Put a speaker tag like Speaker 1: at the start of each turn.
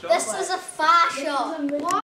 Speaker 1: This is a far shot.